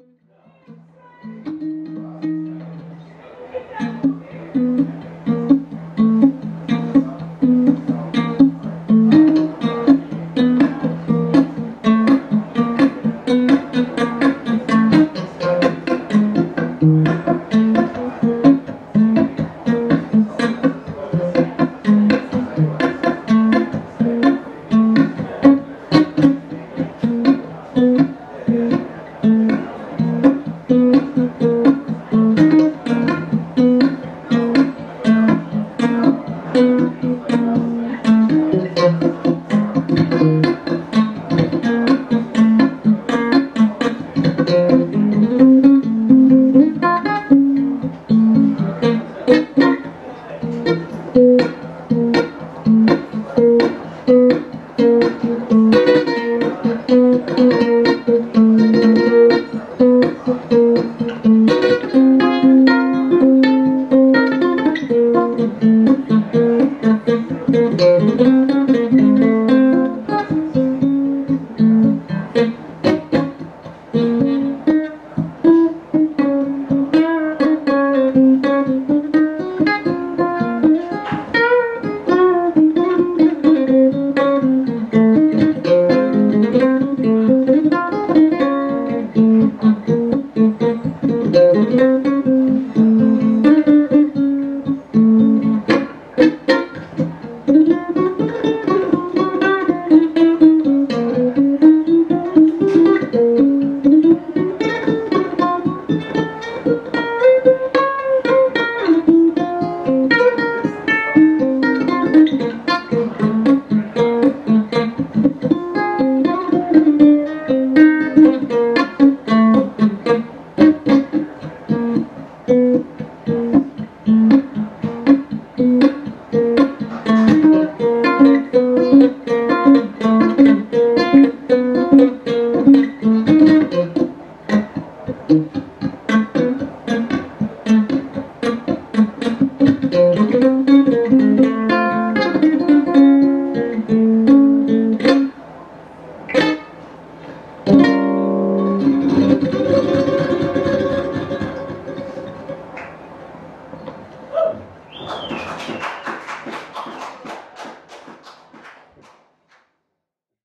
No. Thank you.